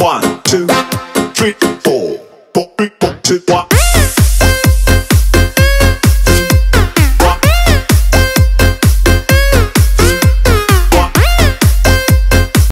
One, two, three, four, four, three, four, two, one.